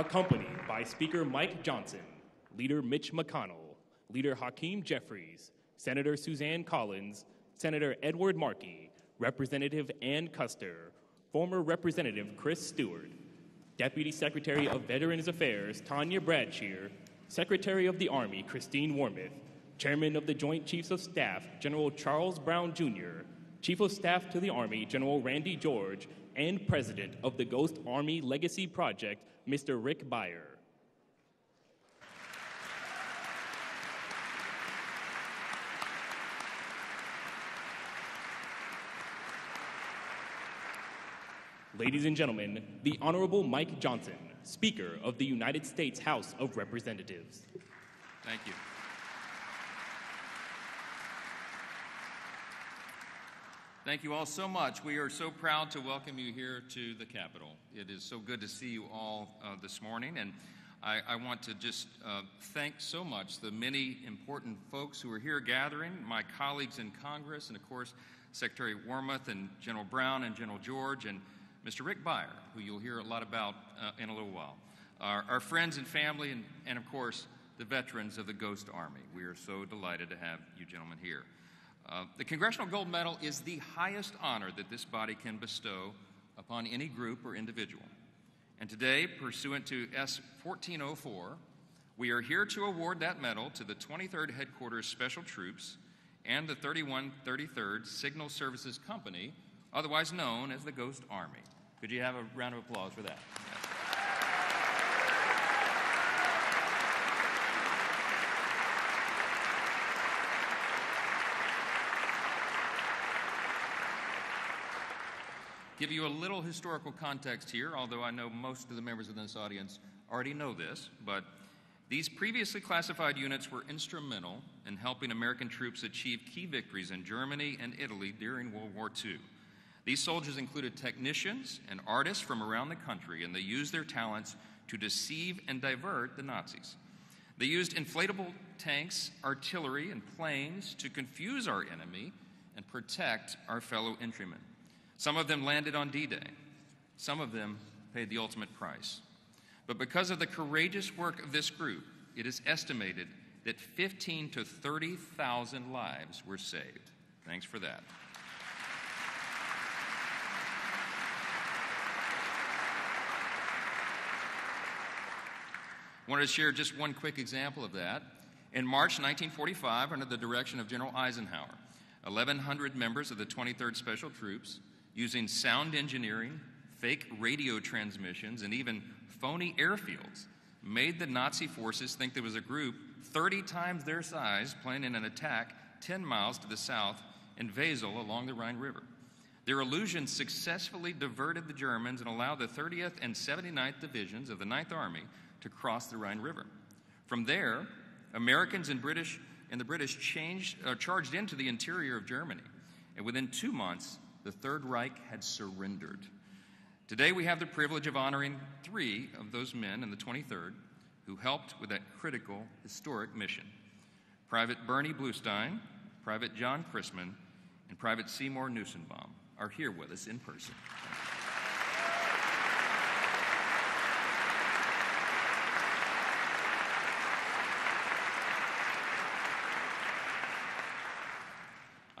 accompanied by Speaker Mike Johnson, Leader Mitch McConnell, Leader Hakeem Jeffries, Senator Susan Collins, Senator Edward Markey, Representative Ann Kuster, former Representative Chris Stewart, Deputy Secretary of Veterans Affairs Tanya Bradsher, Secretary of the Army Christine Wormuth, Chairman of the Joint Chiefs of Staff General Charles Brown Jr., Chief of Staff to the Army General Randy George, and President of the Ghost Army Legacy Project Mr. Rick Beyer. Ladies and gentlemen, the Honorable Mike Johnson, Speaker of the United States House of Representatives. Thank you. Thank you all so much. We are so proud to welcome you here to the Capitol. It is so good to see you all uh, this morning, and I, I want to just uh, thank so much the many important folks who are here gathering, my colleagues in Congress, and of course, Secretary Wormuth and General Brown and General George, and Mr. Rick Beyer, who you'll hear a lot about uh, in a little while. Our, our friends and family, and, and of course, the veterans of the Ghost Army. We are so delighted to have you gentlemen here. Uh, the Congressional Gold Medal is the highest honor that this body can bestow upon any group or individual. And today, pursuant to S 1404, we are here to award that medal to the 23rd Headquarters Special Troops and the 3133rd Signal Services Company, otherwise known as the Ghost Army. Could you have a round of applause for that? Give you a little historical context here, although I know most of the members of this audience already know this, but these previously classified units were instrumental in helping American troops achieve key victories in Germany and Italy during World War II. These soldiers included technicians and artists from around the country, and they used their talents to deceive and divert the Nazis. They used inflatable tanks, artillery, and planes to confuse our enemy and protect our fellow infantrymen. Some of them landed on D Day, some of them paid the ultimate price. But because of the courageous work of this group, it is estimated that 15 to 30,000 lives were saved. Thanks for that. I wanted to share just one quick example of that. In March 1945, under the direction of General Eisenhower, 1,100 members of the 23rd Special Troops using sound engineering, fake radio transmissions, and even phony airfields, made the Nazi forces think there was a group 30 times their size planning an attack 10 miles to the south in Wesel along the Rhine River. Their illusion successfully diverted the Germans and allowed the 30th and 79th Divisions of the Ninth Army to cross the Rhine River. From there, Americans and British and the British changed, uh, charged into the interior of Germany, and within two months, the Third Reich had surrendered. Today, we have the privilege of honoring three of those men in the 23rd who helped with that critical, historic mission. Private Bernie Bluestein, Private John Chrisman, and Private Seymour Nussenbaum are here with us in person.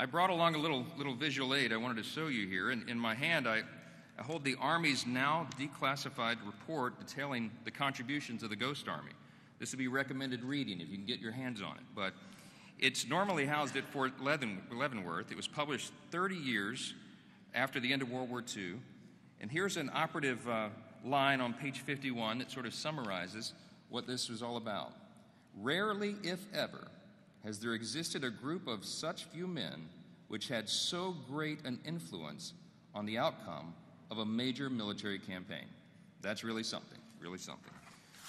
I brought along a little, little visual aid I wanted to show you here. In, in my hand, I, I hold the Army's now declassified report detailing the contributions of the Ghost Army. This would be recommended reading if you can get your hands on it. But it's normally housed at Fort Leavenworth. It was published 30 years after the end of World War II. And here's an operative uh, line on page 51 that sort of summarizes what this was all about. Rarely, if ever, has there existed a group of such few men which had so great an influence on the outcome of a major military campaign. That's really something, really something.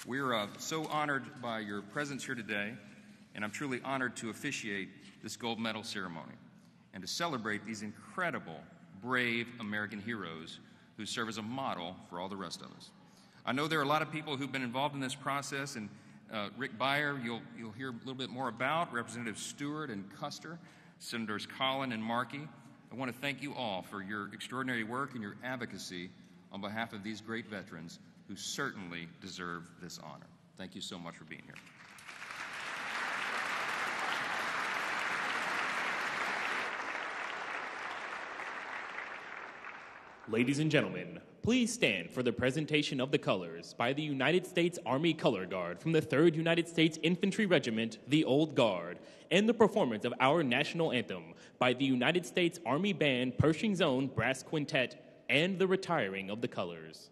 We're uh, so honored by your presence here today, and I'm truly honored to officiate this gold medal ceremony and to celebrate these incredible, brave American heroes who serve as a model for all the rest of us. I know there are a lot of people who've been involved in this process, and uh, Rick Beyer, you'll, you'll hear a little bit more about, Representative Stewart and Kuster, Senators Collin and Markey. I want to thank you all for your extraordinary work and your advocacy on behalf of these great veterans who certainly deserve this honor. Thank you so much for being here. Ladies and gentlemen, please stand for the presentation of the colors by the United States Army Color Guard from the 3rd United States Infantry Regiment, the Old Guard, and the performance of our national anthem by the United States Army Band Pershing's Own Brass Quintet and the retiring of the colors.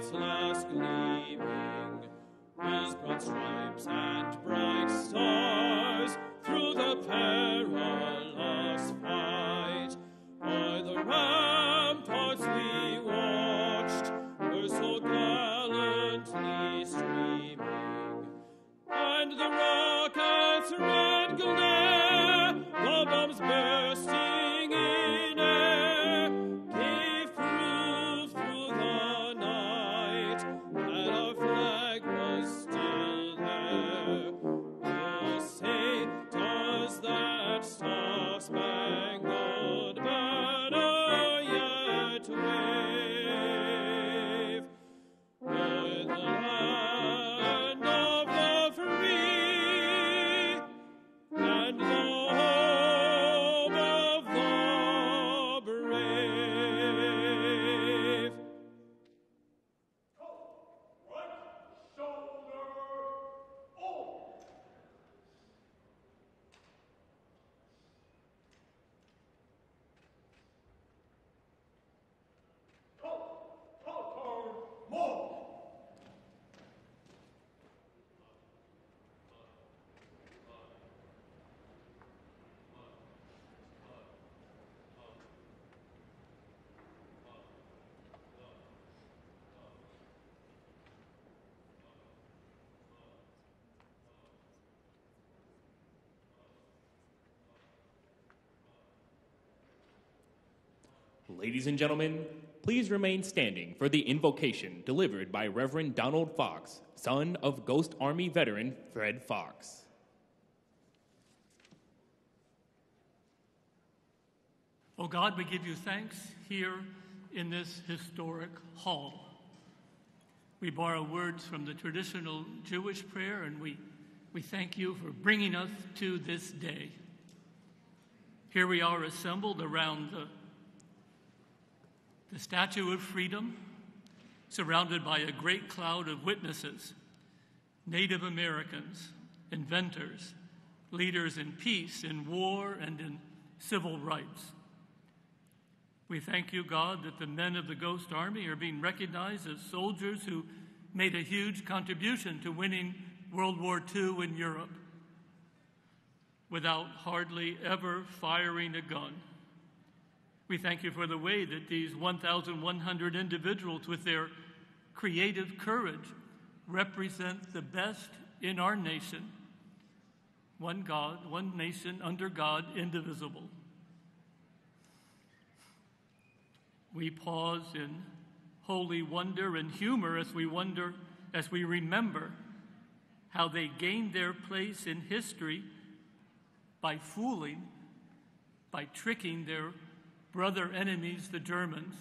its last gleaming, with broad stripes and bright stars. Ladies and gentlemen, please remain standing for the invocation delivered by Reverend Donald Fox, son of Ghost Army veteran Fred Fox. Oh God, we give you thanks here in this historic hall. We borrow words from the traditional Jewish prayer and we, we thank you for bringing us to this day. Here we are assembled around the the Statue of Freedom, surrounded by a great cloud of witnesses Native Americans, inventors, leaders in peace, in war, and in civil rights. We thank you, God, that the men of the Ghost Army are being recognized as soldiers who made a huge contribution to winning World War II in Europe without hardly ever firing a gun. We thank you for the way that these 1,100 individuals, with their creative courage, represent the best in our nation one God, one nation, under God, indivisible. We pause in holy wonder and humor as we wonder, as we remember how they gained their place in history by fooling, by tricking their brother enemies, the Germans,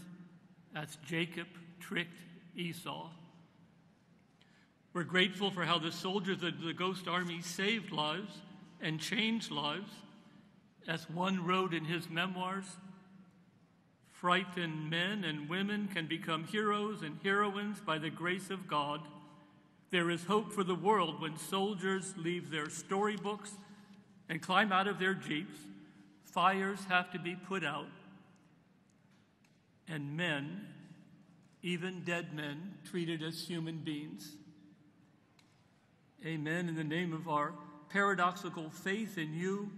as Jacob tricked Esau. We're grateful for how the soldiers of the Ghost Army saved lives and changed lives. As one wrote in his memoirs, frightened men and women can become heroes and heroines by the grace of God. There is hope for the world when soldiers leave their storybooks and climb out of their jeeps. Fires have to be put out, and men, even dead men, treated as human beings. Amen. In the name of our paradoxical faith in you,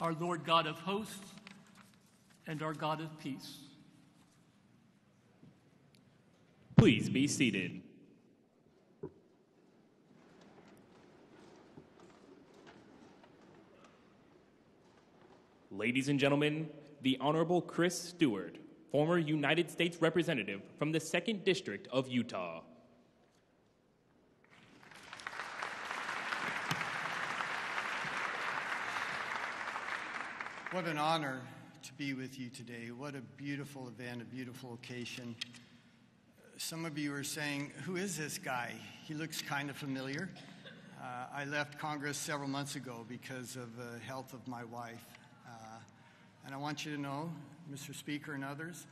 our Lord God of hosts and our God of peace. Please be seated. Ladies and gentlemen, the Honorable Chris Stewart, former United States Representative from the 2nd District of Utah. What an honor to be with you today. What a beautiful event, a beautiful occasion. Some of you are saying, Who is this guy? He looks kind of familiar. Uh, I left Congress several months ago because of the health of my wife. Uh, and I want you to know, Mr. Speaker and others,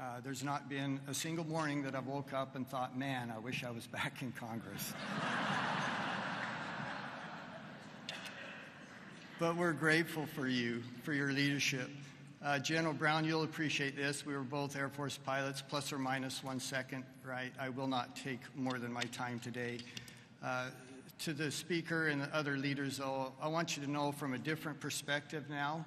uh, there's not been a single morning that I've woke up and thought, man, I wish I was back in Congress. but we're grateful for you, for your leadership. Uh, General Brown, you'll appreciate this. We were both Air Force pilots, plus or minus one second, right? I will not take more than my time today. Uh, to the Speaker and the other leaders, though, I want you to know from a different perspective now.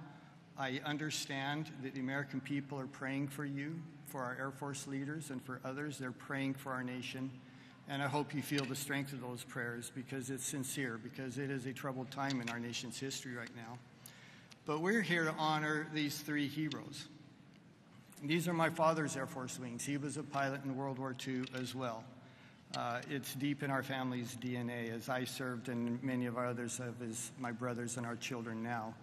I understand that the American people are praying for you, for our Air Force leaders, and for others. They're praying for our nation. And I hope you feel the strength of those prayers because it's sincere, because it is a troubled time in our nation's history right now. But we're here to honor these three heroes. These are my father's Air Force wings. He was a pilot in World War II as well. Uh, it's deep in our family's DNA, as I served and many of our others of his, my brothers and our children now.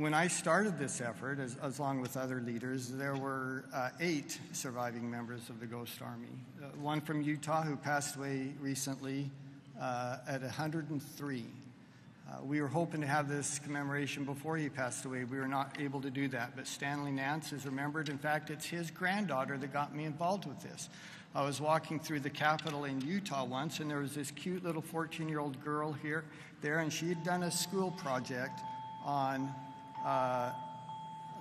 When I started this effort, as, as along with other leaders, there were uh, eight surviving members of the Ghost Army. Uh, one from Utah who passed away recently uh, at 103. Uh, we were hoping to have this commemoration before he passed away. We were not able to do that, but Stanley Nance is remembered. In fact, it's his granddaughter that got me involved with this. I was walking through the Capitol in Utah once, and there was this cute little 14 year old girl here, there, and she had done a school project on uh,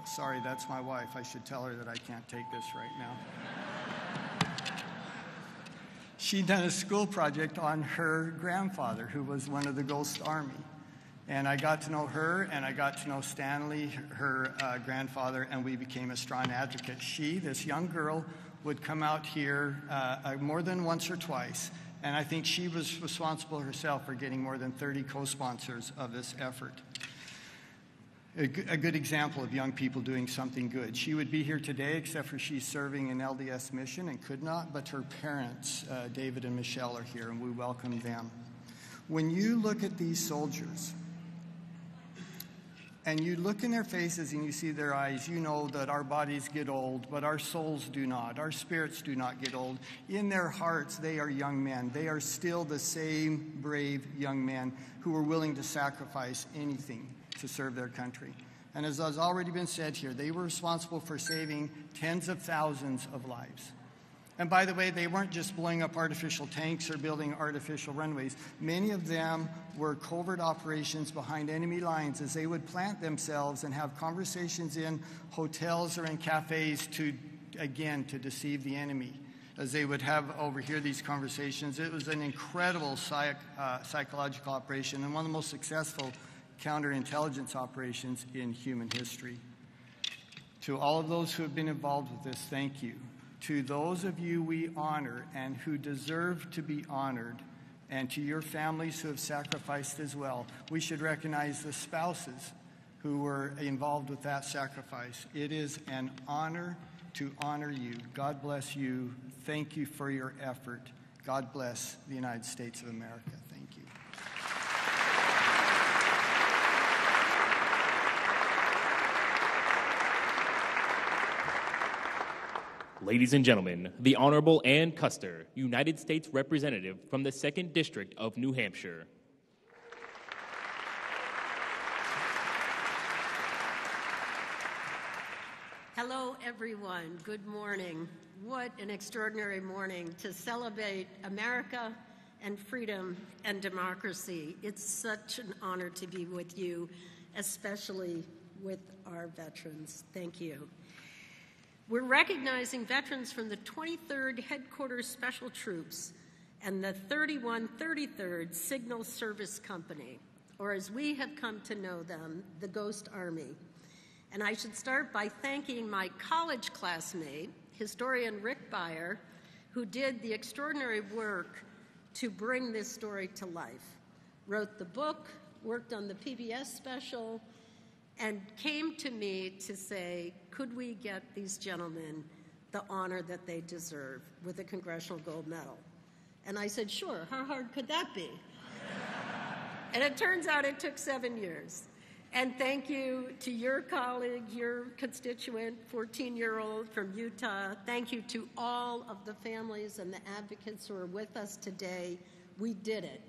sorry, that's my wife. I should tell her that I can't take this right now. She'd done a school project on her grandfather, who was one of the Ghost Army. And I got to know her, and I got to know Stanley, her uh, grandfather, and we became a strong advocate. She, this young girl, would come out here uh, uh more than once or twice, and I think she was responsible herself for getting more than 30 co sponsors of this effort a, good example of young people doing something good. She would be here today, except for she's serving an LDS mission and could not, but her parents, uh, David and Michelle, are here, and we welcome them. When you look at these soldiers, and you look in their faces and you see their eyes, you know that our bodies get old, but our souls do not. Our spirits do not get old. In their hearts, they are young men. They are still the same brave young men who are willing to sacrifice anything to serve their country. And as has already been said here, they were responsible for saving tens of thousands of lives. And by the way, they weren't just blowing up artificial tanks or building artificial runways. Many of them were covert operations behind enemy lines as they would plant themselves and have conversations in hotels or in cafes to, again, to deceive the enemy. As they would have overhear these conversations, it was an incredible psych, uh, psychological operation and one of the most successful counterintelligence operations in human history. To all of those who have been involved with this, thank you. To those of you we honor and who deserve to be honored, and to your families who have sacrificed as well, we should recognize the spouses who were involved with that sacrifice. It is an honor to honor you. God bless you. Thank you for your effort. God bless the United States of America. Thank you. Ladies and gentlemen, the Honorable Ann Kuster, United States Representative from the 2nd District of New Hampshire. Hello, everyone. Good morning. What an extraordinary morning to celebrate America and freedom and democracy. It's such an honor to be with you, especially with our veterans. Thank you. We're recognizing veterans from the 23rd Headquarters Special Troops and the 3133rd Signal Service Company, or as we have come to know them, the Ghost Army. And I should start by thanking my college classmate, historian Rick Beyer, who did the extraordinary work to bring this story to life. Wrote the book, worked on the PBS special, and came to me to say, could we get these gentlemen the honor that they deserve with a Congressional Gold Medal? And I said, sure, how hard could that be? and it turns out it took seven years. And thank you to your colleague, your constituent, 14 year old from Utah. Thank you to all of the families and the advocates who are with us today. We did it.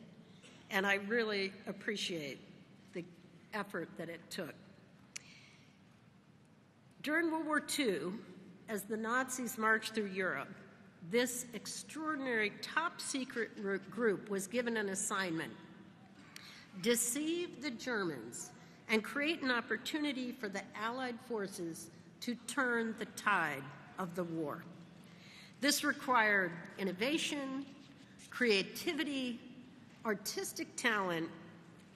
And I really appreciate the effort that it took. During World War II, as the Nazis marched through Europe, this extraordinary top secret group was given an assignment deceive the Germans and create an opportunity for the Allied forces to turn the tide of the war. This required innovation, creativity, artistic talent,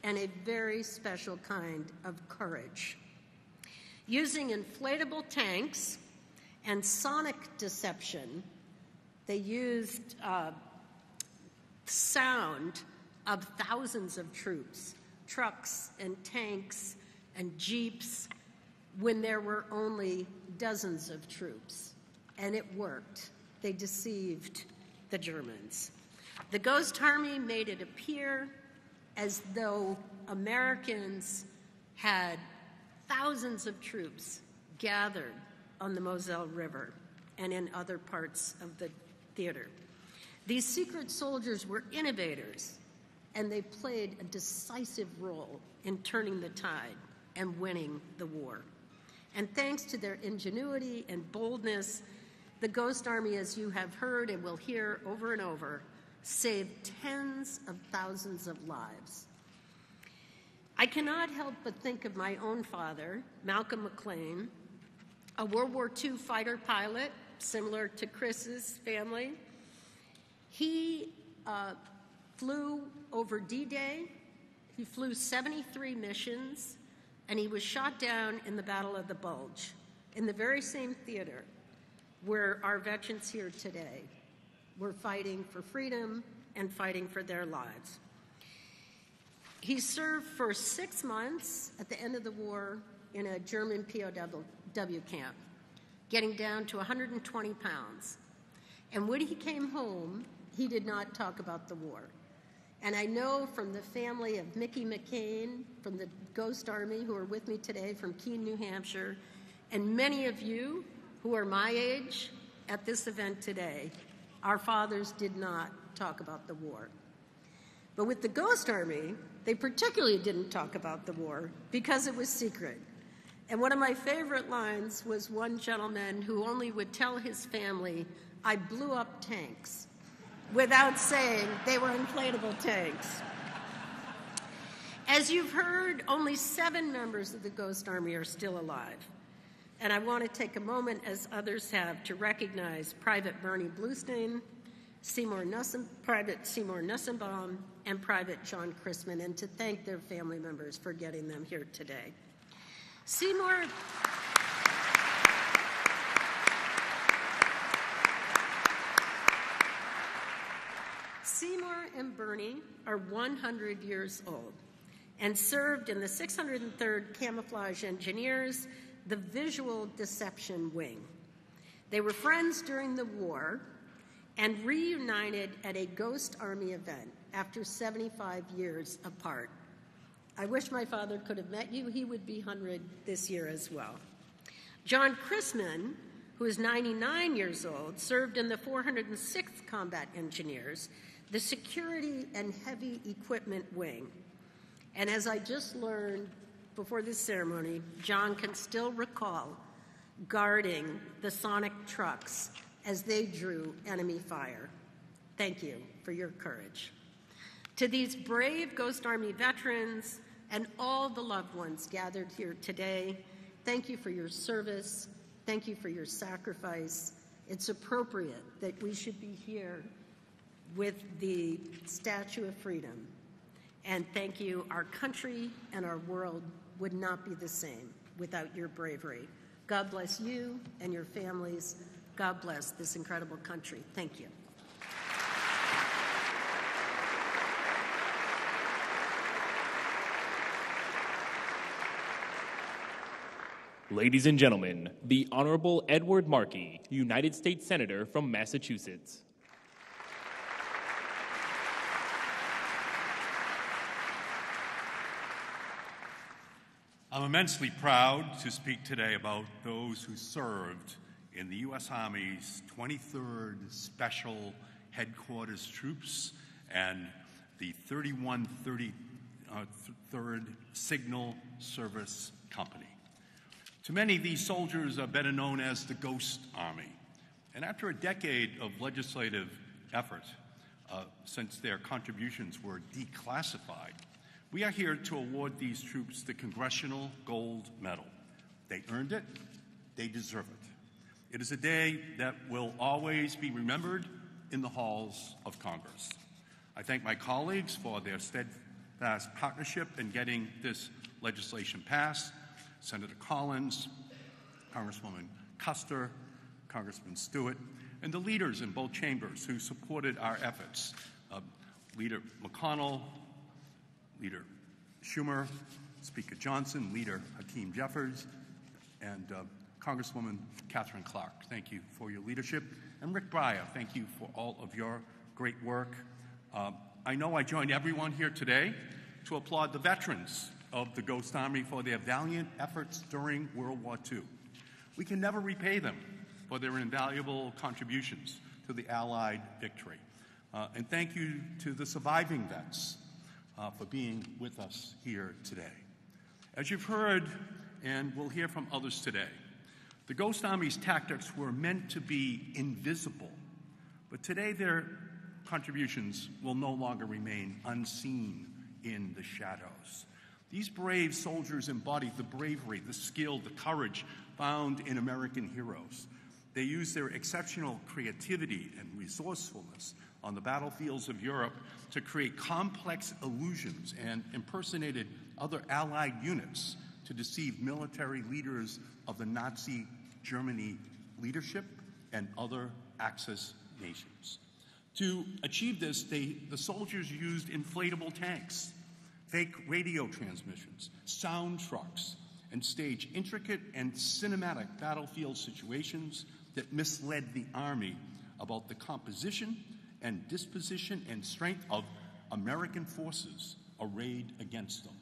and a very special kind of courage. Using inflatable tanks and sonic deception, they used uh, sound of thousands of troops, trucks and tanks and jeeps, when there were only dozens of troops. And it worked. They deceived the Germans. The Ghost Army made it appear as though Americans had thousands of troops gathered on the Moselle River and in other parts of the theater. These secret soldiers were innovators, and they played a decisive role in turning the tide and winning the war. And thanks to their ingenuity and boldness, the Ghost Army, as you have heard and will hear over and over, saved tens of thousands of lives. I cannot help but think of my own father, Malcolm McLane, a World War II fighter pilot, similar to Chris's family. He uh, flew over D Day, he flew 73 missions, and he was shot down in the Battle of the Bulge, in the very same theater where our veterans here today were fighting for freedom and fighting for their lives. He served for six months at the end of the war in a German POW camp, getting down to 120 pounds. And when he came home, he did not talk about the war. And I know from the family of Mickey McCain from the Ghost Army who are with me today from Keene, New Hampshire, and many of you who are my age at this event today, our fathers did not talk about the war. But with the Ghost Army, they particularly didn't talk about the war because it was secret. And one of my favorite lines was one gentleman who only would tell his family, I blew up tanks, without saying they were inflatable tanks. As you've heard, only seven members of the Ghost Army are still alive. And I want to take a moment, as others have, to recognize Private Bernie Bluestein, Seymour Nussen, Private Seymour Nussenbaum, and Private John Chrisman, and to thank their family members for getting them here today. Seymour. Seymour and Bernie are 100 years old and served in the 603rd Camouflage Engineers, the Visual Deception Wing. They were friends during the war and reunited at a Ghost Army event after 75 years apart. I wish my father could have met you. He would be 100 this year as well. John Chrisman, who is 99 years old, served in the 406th Combat Engineers, the Security and Heavy Equipment Wing. And as I just learned before this ceremony, John can still recall guarding the Sonic trucks as they drew enemy fire. Thank you for your courage. To these brave Ghost Army veterans and all the loved ones gathered here today, thank you for your service. Thank you for your sacrifice. It's appropriate that we should be here with the Statue of Freedom. And thank you. Our country and our world would not be the same without your bravery. God bless you and your families. God bless this incredible country. Thank you. Ladies and gentlemen, the Honorable Edward Markey, United States Senator from Massachusetts. I'm immensely proud to speak today about those who served in the U.S. Army's 23rd Special Headquarters Troops and the 3133rd uh, Signal Service Company. To many, these soldiers are better known as the Ghost Army. And after a decade of legislative effort, uh, since their contributions were declassified, we are here to award these troops the Congressional Gold Medal. They earned it, they deserve it. It is a day that will always be remembered in the halls of Congress. I thank my colleagues for their steadfast partnership in getting this legislation passed Senator Collins, Congresswoman Kuster, Congressman Stewart, and the leaders in both chambers who supported our efforts. Uh, Leader McConnell, Leader Schumer, Speaker Johnson, Leader Hakeem Jeffries, and uh, Congresswoman Catherine Clark. Thank you for your leadership. And Rick Beyer, thank you for all of your great work. Uh, I know I joined everyone here today to applaud the veterans of the Ghost Army for their valiant efforts during World War II. We can never repay them for their invaluable contributions to the Allied victory. Uh, and thank you to the surviving vets uh, for being with us here today. As you've heard, and we'll hear from others today, the Ghost Army's tactics were meant to be invisible, but today their contributions will no longer remain unseen in the shadows. These brave soldiers embodied the bravery, the skill, the courage found in American heroes. They used their exceptional creativity and resourcefulness on the battlefields of Europe to create complex illusions and impersonated other Allied units to deceive military leaders of the Nazi Germany leadership and other Axis nations. To achieve this, they, the soldiers used inflatable tanks, fake radio transmissions, sound trucks, and stage intricate and cinematic battlefield situations that misled the Army about the composition and disposition and strength of American forces arrayed against them.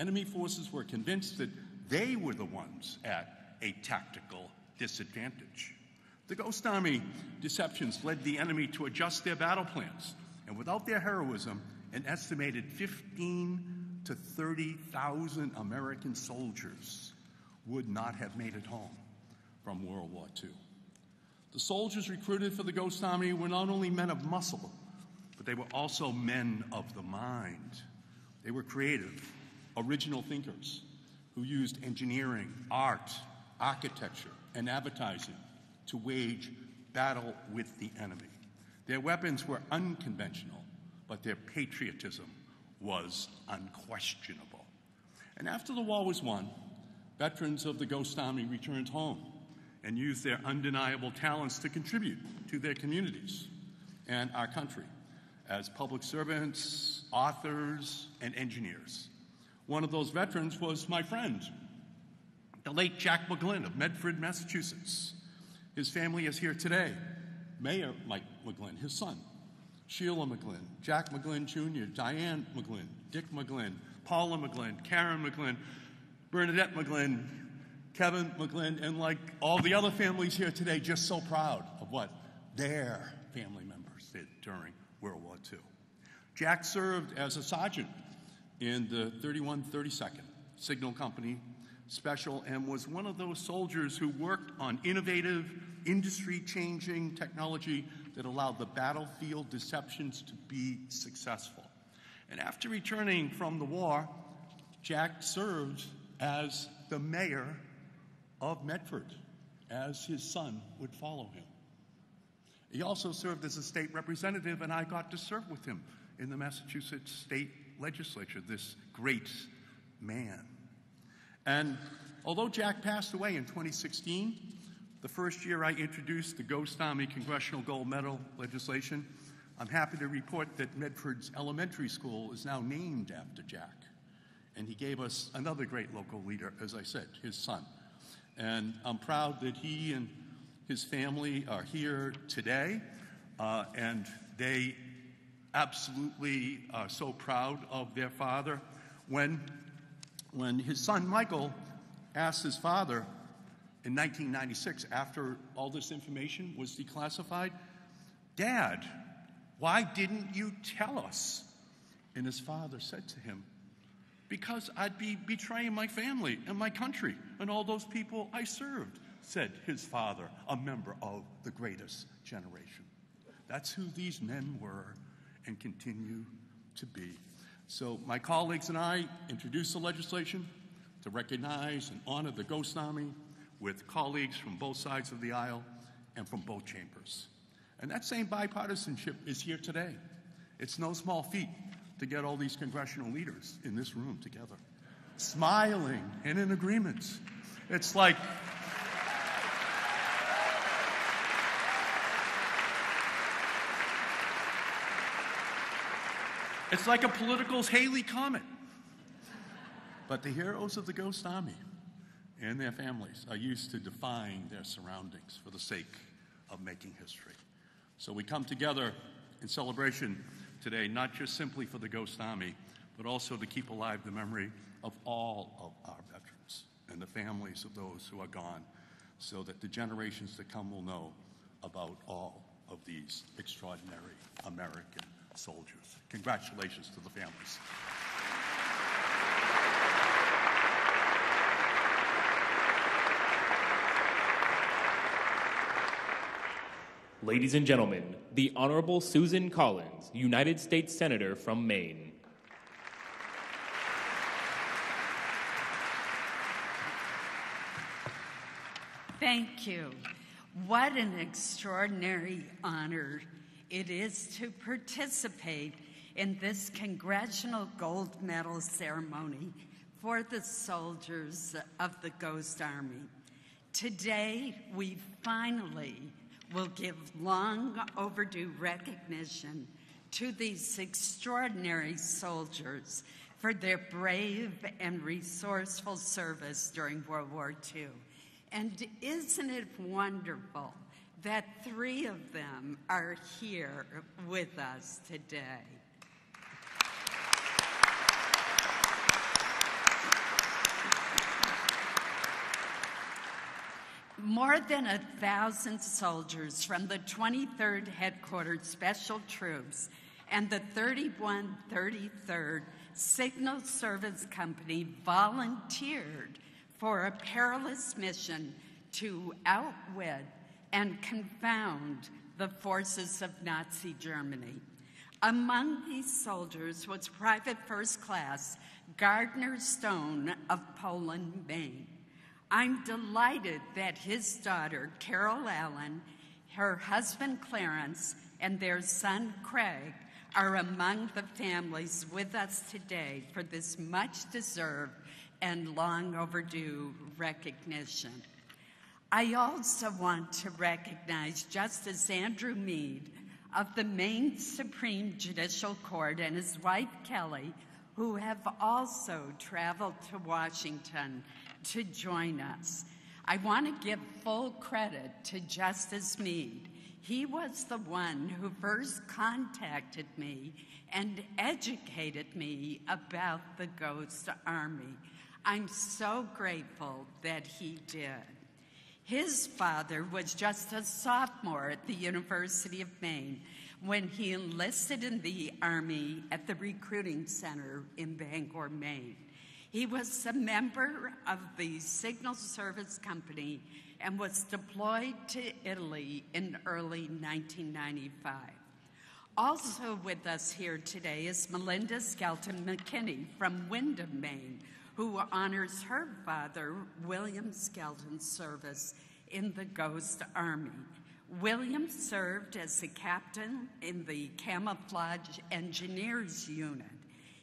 Enemy forces were convinced that they were the ones at a tactical disadvantage. The Ghost Army deceptions led the enemy to adjust their battle plans, and without their heroism, an estimated 15 to 30,000 American soldiers would not have made it home from World War II. The soldiers recruited for the Ghost Army were not only men of muscle, but they were also men of the mind. They were creative, original thinkers who used engineering, art, architecture, and advertising to wage battle with the enemy. Their weapons were unconventional, but their patriotism was unquestionable. And after the war was won, veterans of the Ghost Army returned home and used their undeniable talents to contribute to their communities and our country as public servants, authors, and engineers. One of those veterans was my friend, the late Jack McGlynn of Medford, Massachusetts. His family is here today. Mayor Mike McGlynn, his son, Sheila McGlynn, Jack McGlynn Jr., Diane McGlynn, Dick McGlynn, Paula McGlynn, Karen McGlynn, Bernadette McGlynn, Kevin McGlynn, and like all the other families here today, just so proud of what their family members did during World War II. Jack served as a sergeant in the 3132nd Signal Company Special and was one of those soldiers who worked on innovative, industry changing technology that allowed the battlefield deceptions to be successful. And after returning from the war, Jack served as the mayor of Medford, as his son would follow him. He also served as a state representative, and I got to serve with him in the Massachusetts state legislature, this great man. And although Jack passed away in 2016, the first year I introduced the Ghost Army Congressional Gold Medal legislation, I'm happy to report that Medford's elementary school is now named after Jack. And he gave us another great local leader, as I said, his son. And I'm proud that he and his family are here today, uh, and they absolutely are so proud of their father. When, when his son Michael asked his father in 1996, after all this information was declassified, Dad, why didn't you tell us? And his father said to him, Because I'd be betraying my family and my country and all those people I served, said his father, a member of the greatest generation. That's who these men were and continue to be. So, my colleagues and I introduced the legislation to recognize and honor the Ghost Army with colleagues from both sides of the aisle and from both chambers. And that same bipartisanship is here today. It's no small feat to get all these congressional leaders in this room together, smiling and in agreement. It's like It's like a political's Halley Comet. But the heroes of the Ghost Army and their families are used to defying their surroundings for the sake of making history. So we come together in celebration today, not just simply for the Ghost Army, but also to keep alive the memory of all of our veterans and the families of those who are gone, so that the generations to come will know about all of these extraordinary American soldiers. Congratulations to the families. Ladies and gentlemen, the Honorable Susan Collins, United States Senator from Maine. Thank you. What an extraordinary honor it is to participate in this Congressional Gold Medal ceremony for the soldiers of the Ghost Army. Today, we finally will give long overdue recognition to these extraordinary soldiers for their brave and resourceful service during World War II. And isn't it wonderful that three of them are here with us today? More than a thousand soldiers from the 23rd Headquarters Special Troops and the 3133rd Signal Service Company volunteered for a perilous mission to outwit and confound the forces of Nazi Germany. Among these soldiers was Private First Class Gardner Stone of Poland, Maine. I'm delighted that his daughter, Carol Allen, her husband, Clarence, and their son, Craig, are among the families with us today for this much deserved and long overdue recognition. I also want to recognize Justice Andrew Mead of the Maine Supreme Judicial Court and his wife, Kelly, who have also traveled to Washington to join us. I want to give full credit to Justice Mead. He was the one who first contacted me and educated me about the Ghost Army. I'm so grateful that he did. His father was just a sophomore at the University of Maine when he enlisted in the Army at the recruiting center in Bangor, Maine. He was a member of the Signal Service Company and was deployed to Italy in early 1995. Also with us here today is Melinda Skelton McKinney from Windham, Maine, who honors her father, William Skelton's service in the Ghost Army. William served as a captain in the Camouflage Engineers Unit.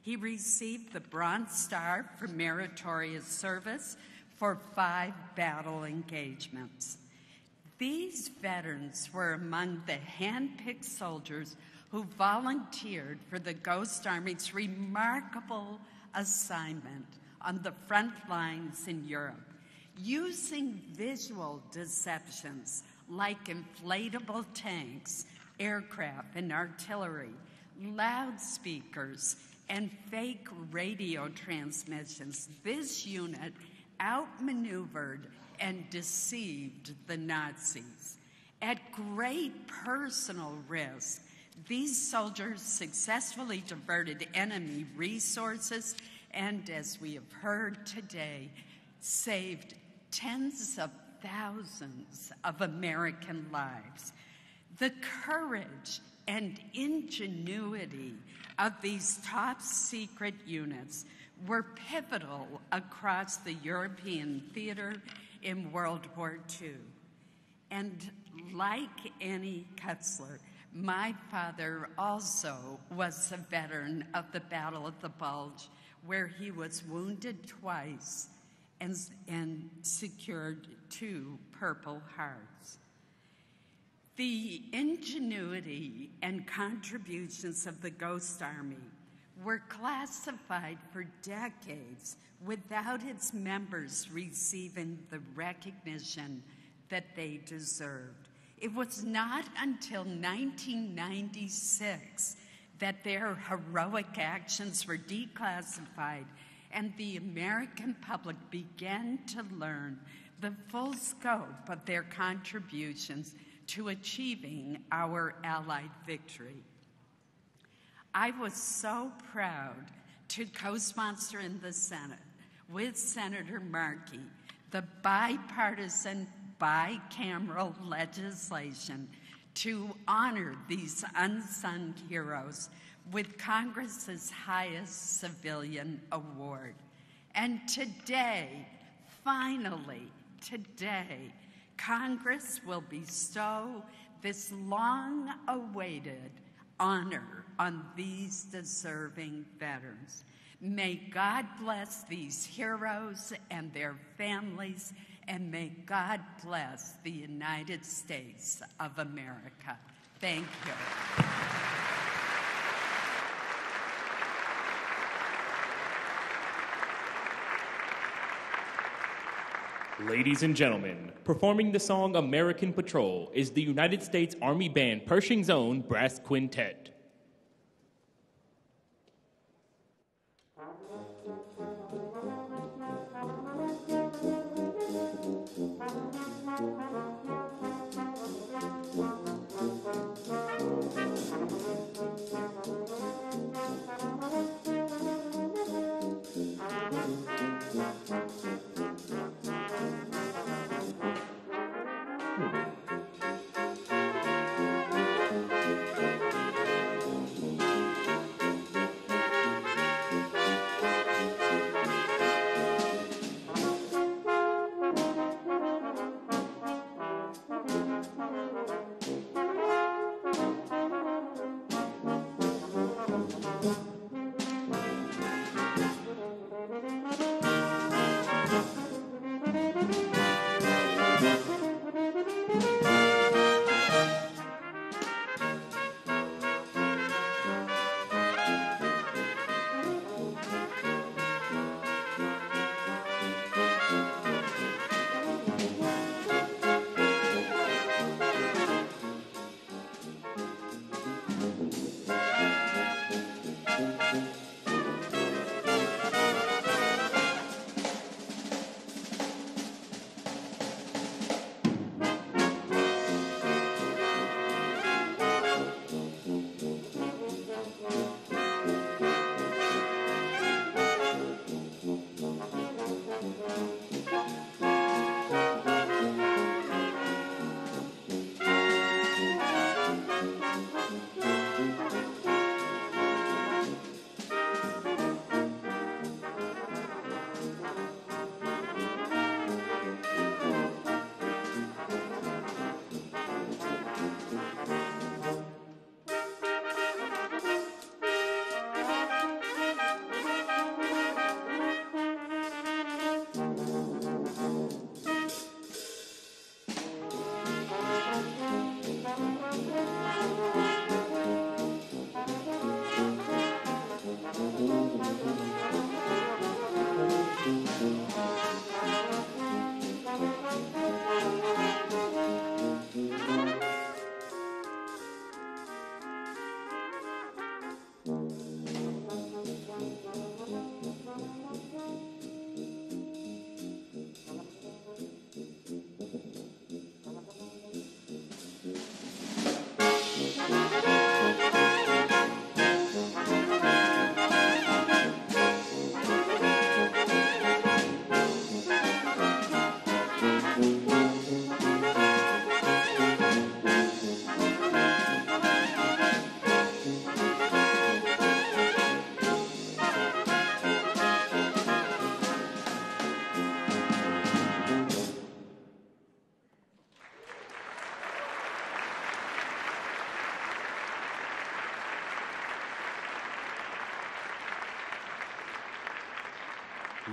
He received the Bronze Star for meritorious service for five battle engagements. These veterans were among the hand-picked soldiers who volunteered for the Ghost Army's remarkable assignment on the front lines in Europe, using visual deceptions like inflatable tanks, aircraft, and artillery, loudspeakers, and fake radio transmissions. This unit outmaneuvered and deceived the Nazis. At great personal risk, these soldiers successfully diverted enemy resources and, as we have heard today, saved tens of thousands of American lives. The courage and ingenuity of these top secret units were pivotal across the European theater in World War II. And like Annie Kuster, my father also was a veteran of the Battle of the Bulge, where he was wounded twice and, and secured two Purple Hearts. The ingenuity and contributions of the Ghost Army were classified for decades without its members receiving the recognition that they deserved. It was not until 1996 that their heroic actions were declassified and the American public began to learn the full scope of their contributions to achieving our Allied victory. I was so proud to co sponsor in the Senate with Senator Markey the bipartisan bicameral legislation to honor these unsung heroes with Congress's highest civilian award. And today, finally, today, Congress will bestow this long awaited honor on these deserving veterans. May God bless these heroes and their families, and may God bless the United States of America. Thank you. Ladies and gentlemen, performing the song American Patrol is the United States Army Band Pershing's Own Brass Quintet.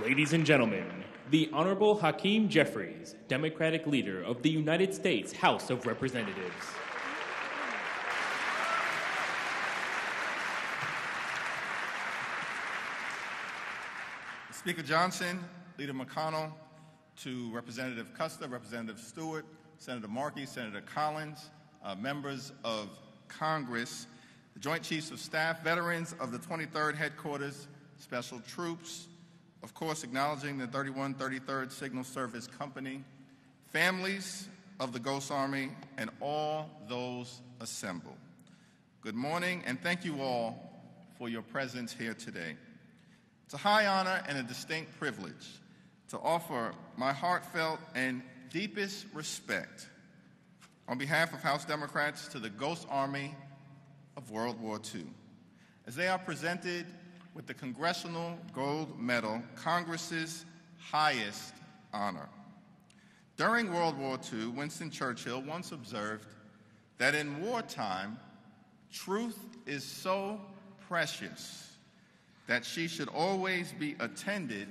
Ladies and gentlemen, the Honorable Hakeem Jeffries, Democratic Leader of the United States House of Representatives. Speaker Johnson, Leader McConnell, to Representative Kuster, Representative Stewart, Senator Markey, Senator Collins, uh, members of Congress, the Joint Chiefs of Staff, veterans of the 23rd Headquarters, Special Troops, of course, acknowledging the 3133rd Signal Service Company, families of the Ghost Army, and all those assembled. Good morning, and thank you all for your presence here today. It's a high honor and a distinct privilege to offer my heartfelt and deepest respect on behalf of House Democrats to the Ghost Army of World War II as they are presented with the Congressional Gold Medal, Congress's highest honor. During World War II, Winston Churchill once observed that in wartime, truth is so precious that she should always be attended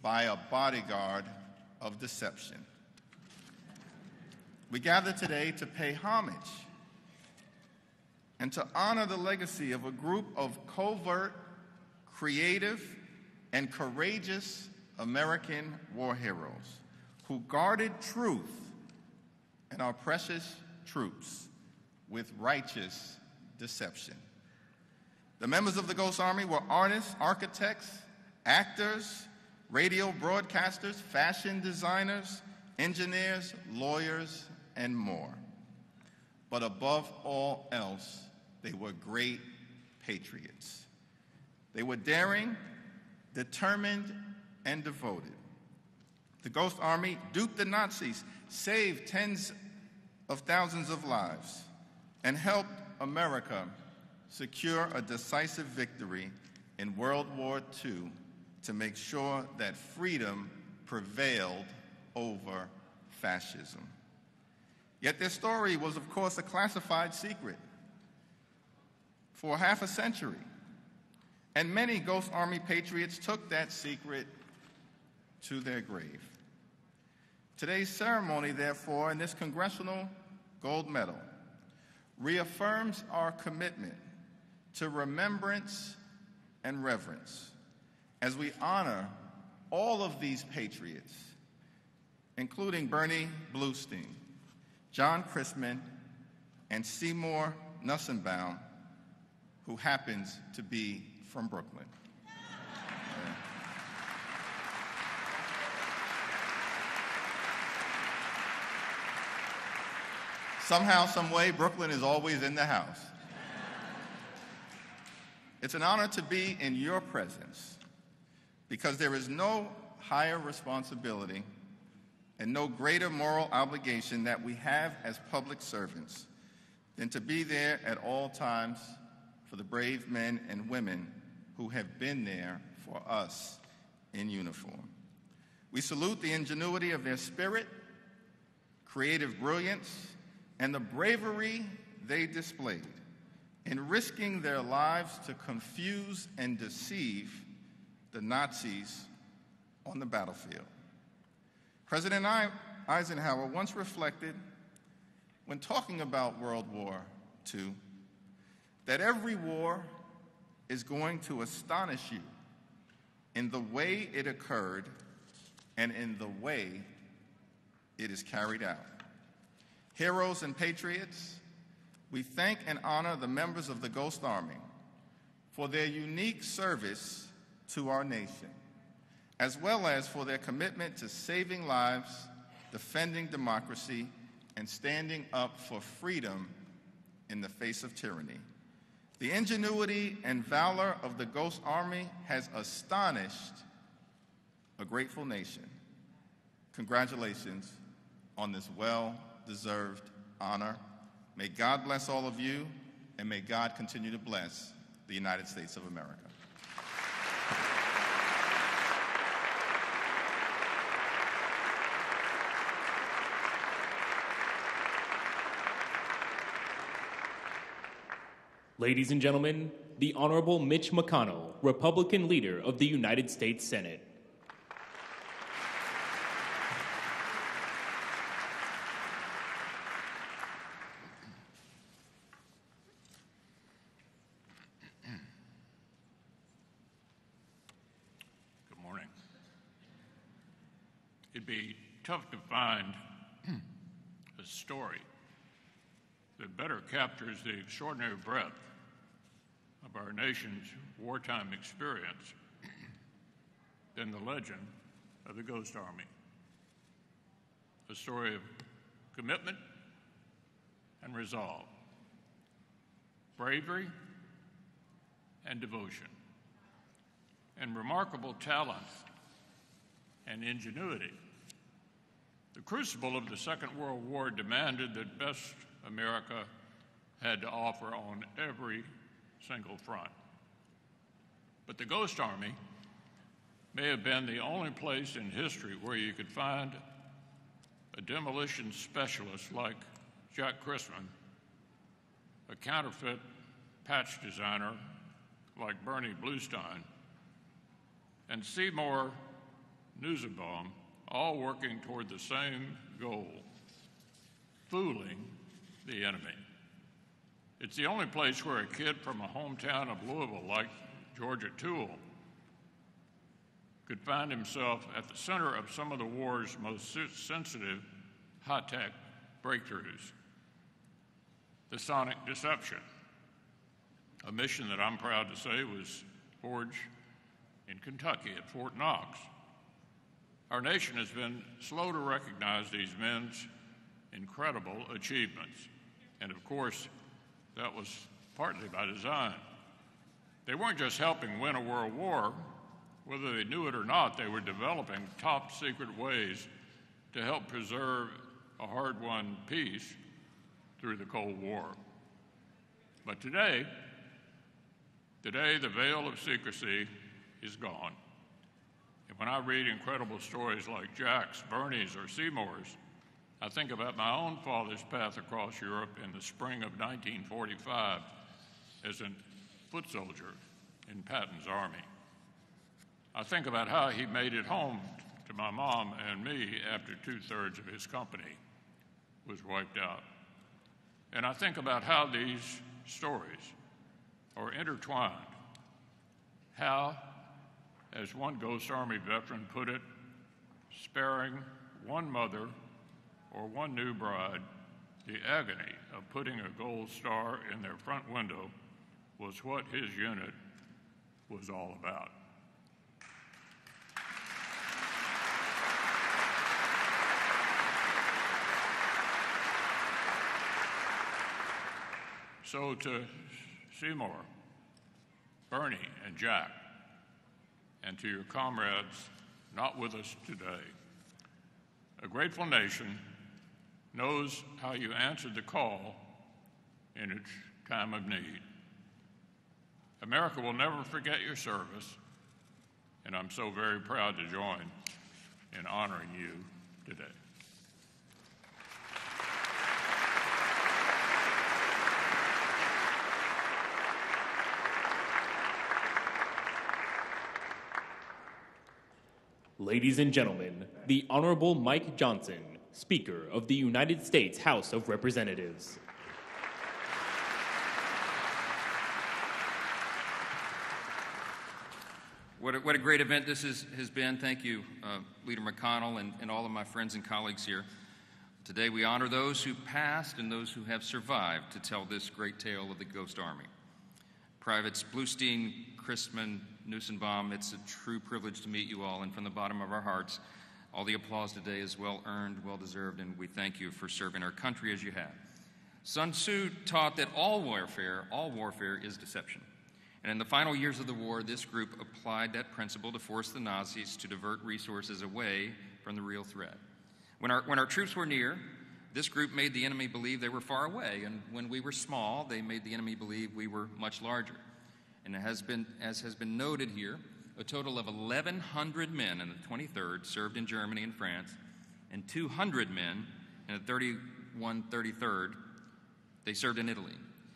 by a bodyguard of deception. We gather today to pay homage and to honor the legacy of a group of covert, creative, and courageous American war heroes who guarded truth and our precious troops with righteous deception. The members of the Ghost Army were artists, architects, actors, radio broadcasters, fashion designers, engineers, lawyers, and more. But above all else, they were great patriots. They were daring, determined, and devoted. The Ghost Army duped the Nazis, saved tens of thousands of lives, and helped America secure a decisive victory in World War II to make sure that freedom prevailed over fascism. Yet their story was, of course, a classified secret for half a century. And many Ghost Army patriots took that secret to their grave. Today's ceremony, therefore, and this Congressional Gold Medal reaffirms our commitment to remembrance and reverence as we honor all of these patriots, including Bernie Bluestein, John Christman, and Seymour Nussenbaum, who happens to be from Brooklyn. Somehow, some way, Brooklyn is always in the house. It's an honor to be in your presence because there is no higher responsibility and no greater moral obligation that we have as public servants than to be there at all times for the brave men and women who have been there for us in uniform. We salute the ingenuity of their spirit, creative brilliance, and the bravery they displayed in risking their lives to confuse and deceive the Nazis on the battlefield. President Eisenhower once reflected, when talking about World War II, that every war is going to astonish you in the way it occurred and in the way it is carried out. Heroes and patriots, we thank and honor the members of the Ghost Army for their unique service to our nation, as well as for their commitment to saving lives, defending democracy, and standing up for freedom in the face of tyranny. The ingenuity and valor of the Ghost Army has astonished a grateful nation. Congratulations on this well deserved honor. May God bless all of you, and may God continue to bless the United States of America. Ladies and gentlemen, the Honorable Mitch McConnell, Republican Leader of the United States Senate. it'd be tough to find a story that better captures the extraordinary breadth of our nation's wartime experience than the legend of the Ghost Army. A story of commitment and resolve, bravery and devotion, and remarkable talent and ingenuity. The crucible of the Second World War demanded that best America had to offer on every single front. But the Ghost Army may have been the only place in history where you could find a demolition specialist like Jack Christman, a counterfeit patch designer like Bernie Bluestein, and Seymour Nussenbaum, all working toward the same goal fooling the enemy. It's the only place where a kid from a hometown of Louisville, like Georgia Toole, could find himself at the center of some of the war's most sensitive high tech breakthroughs. The sonic deception, a mission that I'm proud to say was forged in Kentucky at Fort Knox. Our nation has been slow to recognize these men's incredible achievements. And of course, that was partly by design. They weren't just helping win a world war, whether they knew it or not, they were developing top secret ways to help preserve a hard won peace through the Cold War. But today, today the veil of secrecy is gone. And when I read incredible stories like Jack's, Bernie's, or Seymour's, I think about my own father's path across Europe in the spring of 1945 as a foot soldier in Patton's army. I think about how he made it home to my mom and me after two thirds of his company was wiped out. And I think about how these stories are intertwined. How, as one Ghost Army veteran put it, sparing one mother or one new bride, the agony of putting a gold star in their front window was what his unit was all about. So to Seymour, Bernie, and Jack, and to your comrades not with us today, a grateful nation knows how you answered the call in its time of need. America will never forget your service, and I'm so very proud to join in honoring you today. Ladies and gentlemen, the Honorable Mike Johnson, Speaker of the United States House of Representatives. What a, what a great event this is, has been. Thank you, uh, Leader McConnell, and, and all of my friends and colleagues here. Today we honor those who passed and those who have survived to tell this great tale of the Ghost Army. Privates Bluestein, Christman, Nussenbaum, it's a true privilege to meet you all, and from the bottom of our hearts, all the applause today is well earned, well deserved, and we thank you for serving our country as you have. Sun Tzu taught that all warfare, all warfare is deception. And in the final years of the war, this group applied that principle to force the Nazis to divert resources away from the real threat. When our, when our troops were near, this group made the enemy believe they were far away, and when we were small, they made the enemy believe we were much larger. And it has been, as has been noted here, a total of 1,100 men in the 23rd served in Germany and France, and 200 men in the 31 33rd, they served in Italy.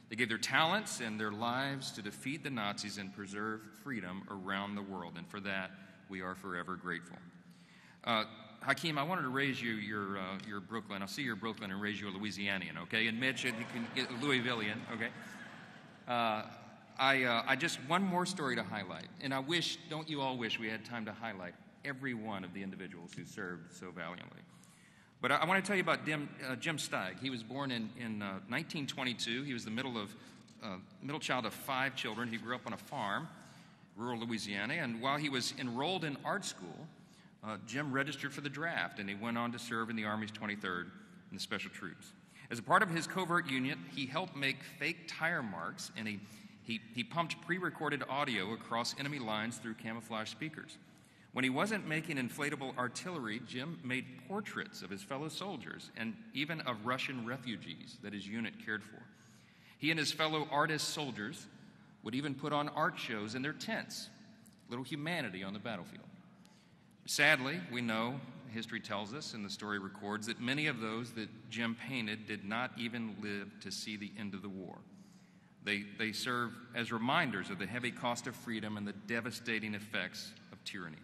They gave their talents and their lives to defeat the Nazis and preserve freedom around the world, and for that, we are forever grateful. Uh, Hakeem, I wanted to raise you your, uh, your Brooklyn. I'll see your Brooklyn and raise you a Louisianian, okay? And Mitch, you can get Louisvillian, okay? Uh, I, uh, I just, one more story to highlight. And I wish, don't you all wish we had time to highlight every one of the individuals who served so valiantly. But I, I want to tell you about Dim, uh, Jim Steg. He was born in, in uh, 1922. He was the middle, of, uh, middle child of five children. He grew up on a farm, rural Louisiana, and while he was enrolled in art school, uh, Jim registered for the draft and he went on to serve in the Army's 23rd and the Special Troops. As a part of his covert unit, he helped make fake tire marks and he, he, he pumped pre recorded audio across enemy lines through camouflage speakers. When he wasn't making inflatable artillery, Jim made portraits of his fellow soldiers and even of Russian refugees that his unit cared for. He and his fellow artist soldiers would even put on art shows in their tents, little humanity on the battlefield. Sadly, we know, history tells us, and the story records, that many of those that Jim painted did not even live to see the end of the war. They, they serve as reminders of the heavy cost of freedom and the devastating effects of tyranny.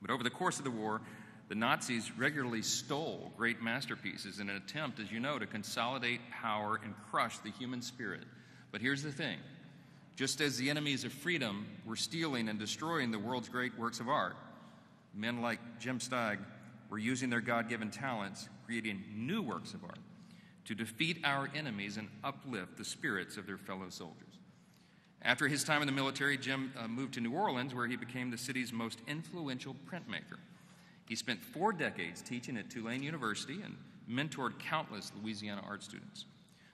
But over the course of the war, the Nazis regularly stole great masterpieces in an attempt, as you know, to consolidate power and crush the human spirit. But here's the thing just as the enemies of freedom were stealing and destroying the world's great works of art, men like Jim Steg were using their God given talents, creating new works of art to defeat our enemies and uplift the spirits of their fellow soldiers. After his time in the military, Jim uh, moved to New Orleans, where he became the city's most influential printmaker. He spent four decades teaching at Tulane University and mentored countless Louisiana art students.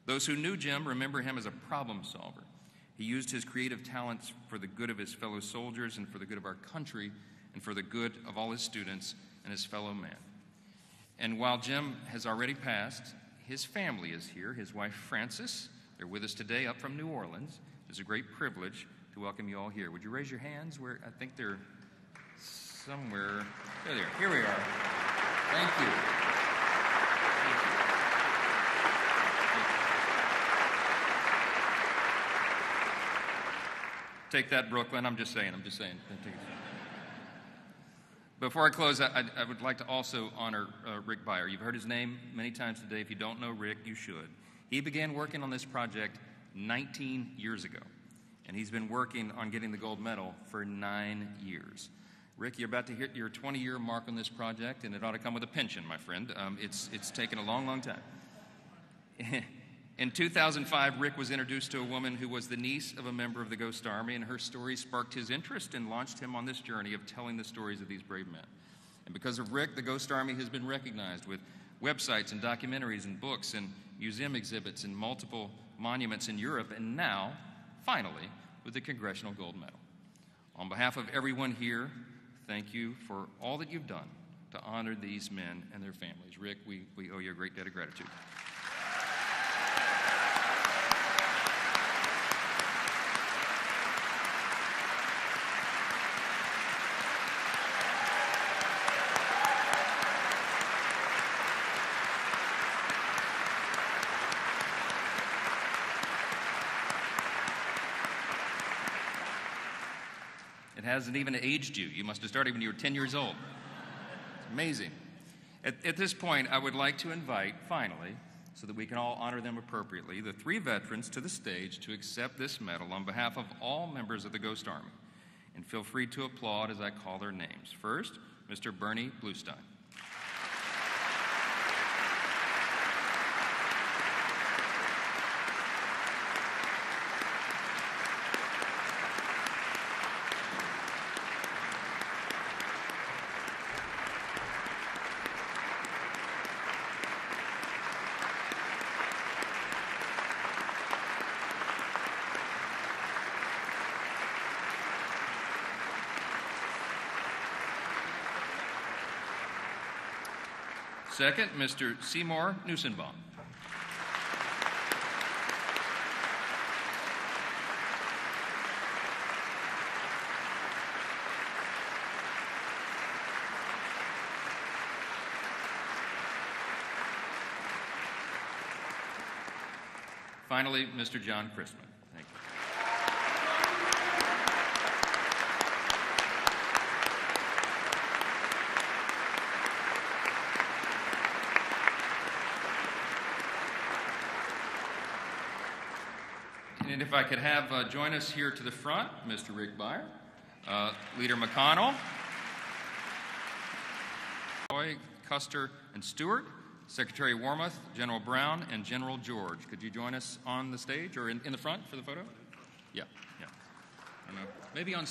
Those who knew Jim remember him as a problem solver. He used his creative talents for the good of his fellow soldiers and for the good of our country and for the good of all his students and his fellow men. And while Jim has already passed, his family is here. His wife, Frances, they're with us today up from New Orleans. It's a great privilege to welcome you all here. Would you raise your hands? Where I think they're somewhere. There they are. Here we are. Thank you. Thank you. Take that, Brooklyn. I'm just saying. I'm just saying. Before I close, I, I, would like to also honor uh, Rick Beyer. You've heard his name many times today. If you don't know Rick, you should. He began working on this project 19 years ago, and he's been working on getting the gold medal for nine years. Rick, you're about to hit your 20 year mark on this project, and it ought to come with a pension, my friend. Um, it's, it's taken a long, long time. In 2005, Rick was introduced to a woman who was the niece of a member of the Ghost Army, and her story sparked his interest and launched him on this journey of telling the stories of these brave men. And because of Rick, the Ghost Army has been recognized with websites and documentaries and books and museum exhibits and multiple monuments in Europe, and now, finally, with the Congressional Gold Medal. On behalf of everyone here, thank you for all that you've done to honor these men and their families. Rick, we, we owe you a great debt of gratitude. It hasn't even aged you. You must have started when you were 10 years old. It's amazing. At, at, this point, I would like to invite, finally, so that we can all honor them appropriately, the three veterans to the stage to accept this medal on behalf of all members of the Ghost Army. And feel free to applaud as I call their names. First, Mr. Bernie Bluestein. Second, Mr. Seymour Nussenbaum. Finally, Mr. John Christman. If I could have uh, join us here to the front, Mr. Rick uh, Leader McConnell, Roy, Kuster, and Stewart, Secretary Wormuth, General Brown, and General George. Could you join us on the stage or in, in the front for the photo? Yeah, yeah. I don't know. Maybe on.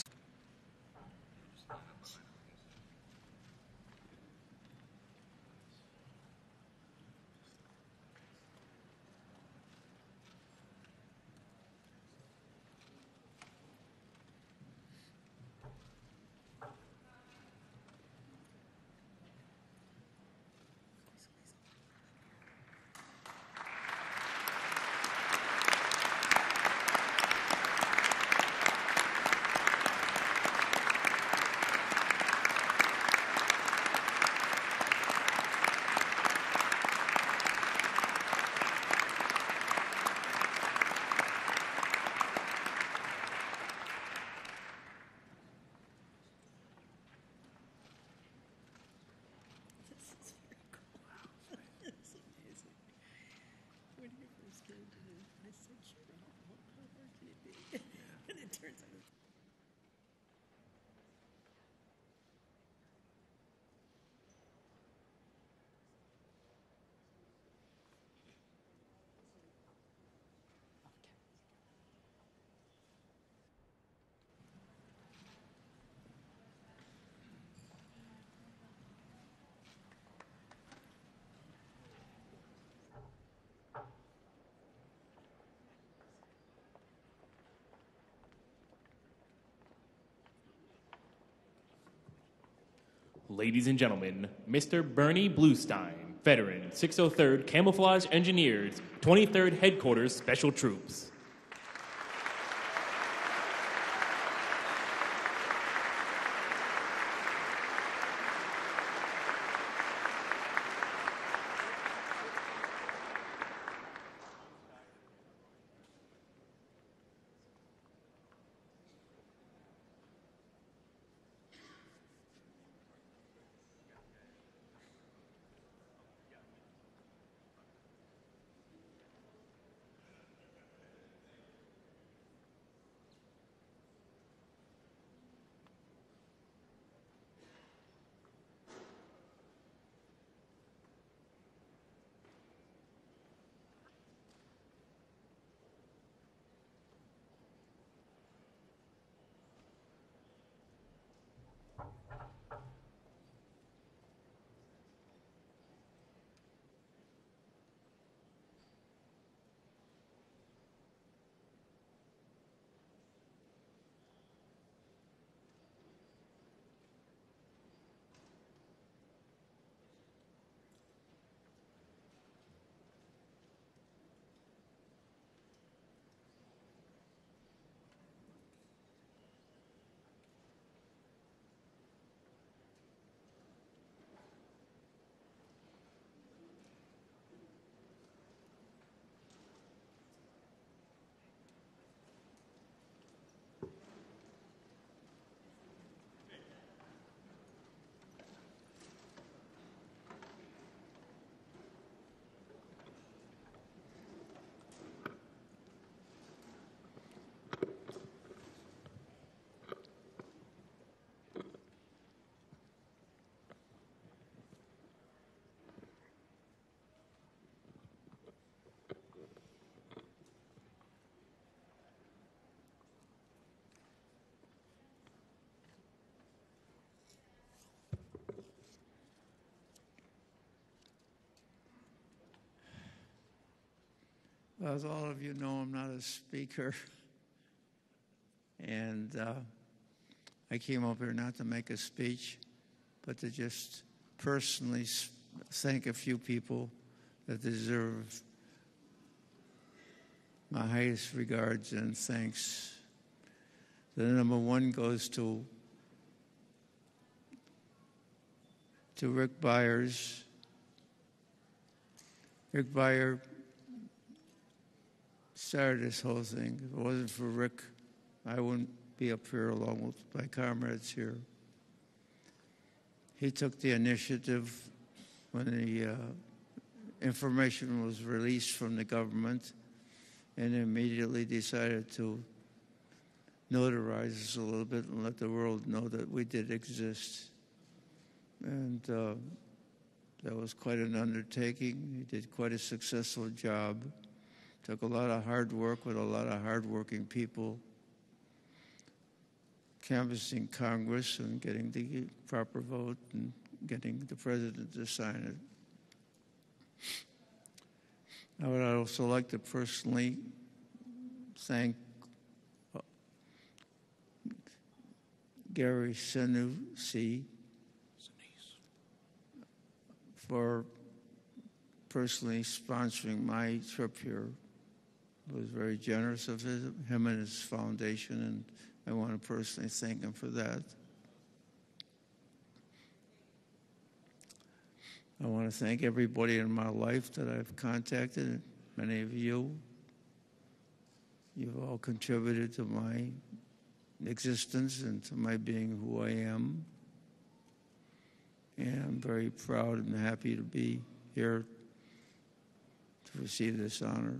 Ladies and gentlemen, Mr. Bernie Bluestein, veteran, 603rd Camouflage Engineers, 23rd Headquarters Special Troops. As all of you know, I'm not a speaker. And uh, I came up here not to make a speech, but to just personally thank a few people that deserve my highest regards and thanks. The number one goes to to Rick Beyers. Rick Beyer started this whole thing. If it wasn't for Rick, I wouldn't be up here along with my comrades here. He took the initiative when the uh, information was released from the government and immediately decided to notarize us a little bit and let the world know that we did exist. And uh, that was quite an undertaking. He did quite a successful job. Took a lot of hard work with a lot of hardworking people, canvassing Congress and getting the proper vote and getting the president to sign it. I would also like to personally thank uh, Gary Senussi for personally sponsoring my trip here. Was very generous of his, him and his foundation, and I want to personally thank him for that. I want to thank everybody in my life that I've contacted, many of you. You've all contributed to my existence and to my being who I am. And I'm very proud and happy to be here to receive this honor.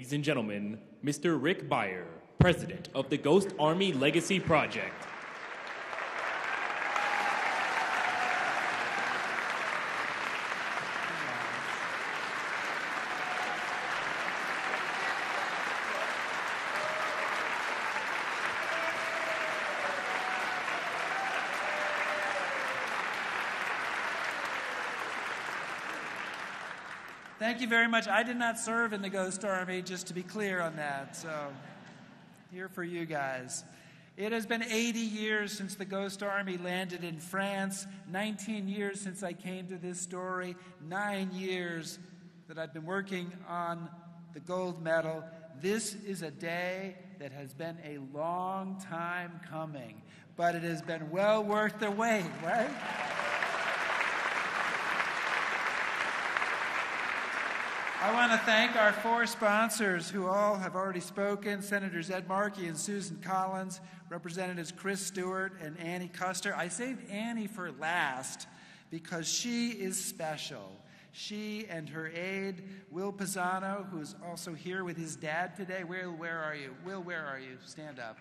Ladies and gentlemen, Mr. Rick Beyer, President of the Ghost Army Legacy Project. You very much. I did not serve in the Ghost Army, just to be clear on that. So, here for you guys. It has been 80 years since the Ghost Army landed in France, 19 years since I came to this story, nine years that I've been working on the gold medal. This is a day that has been a long time coming, but it has been well worth the wait, right? I want to thank our four sponsors who all have already spoken Senators Ed Markey and Susan Collins, Representatives Chris Stewart and Annie Kuster. I saved Annie for last because she is special. She and her aide, Will Pisano, who's also here with his dad today. Will, where are you? Will, where are you? Stand up.